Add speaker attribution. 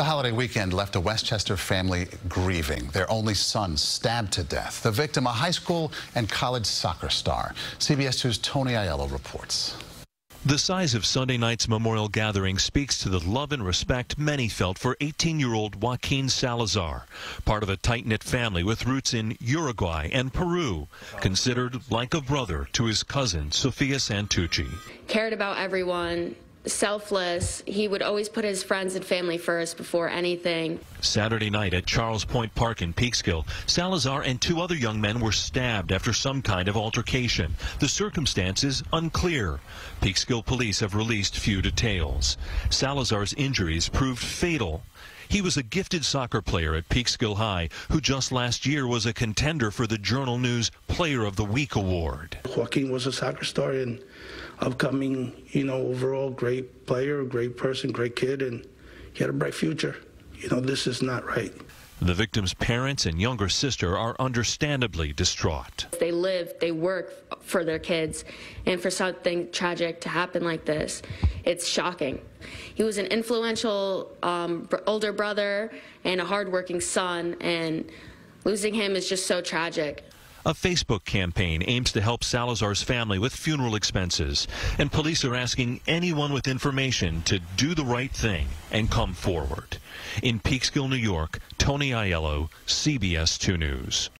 Speaker 1: The holiday weekend left a Westchester family grieving. Their only son stabbed to death. The victim, a high school and college soccer star. CBS 2's Tony Aiello reports.
Speaker 2: The size of Sunday night's memorial gathering speaks to the love and respect many felt for 18-year-old Joaquin Salazar, part of a tight-knit family with roots in Uruguay and Peru, considered like a brother to his cousin, Sofia Santucci.
Speaker 3: Cared about everyone, selfless. He would always put his friends and family first before anything.
Speaker 2: Saturday night at Charles Point Park in Peekskill, Salazar and two other young men were stabbed after some kind of altercation. The circumstances unclear. Peekskill police have released few details. Salazar's injuries proved fatal. He was a gifted soccer player at Peekskill High who just last year was a contender for the Journal News Player of the Week award.
Speaker 4: Joaquin was a soccer star and upcoming, you know, overall great player, great person, great kid, and he had a bright future. You know, this is not right.
Speaker 2: The victim's parents and younger sister are understandably distraught.
Speaker 3: They live, they work for their kids, and for something tragic to happen like this, it's shocking. He was an influential um, older brother and a hardworking son, and losing him is just so tragic.
Speaker 2: A Facebook campaign aims to help Salazar's family with funeral expenses, and police are asking anyone with information to do the right thing and come forward. In Peekskill, New York, Tony Aiello, CBS 2 News.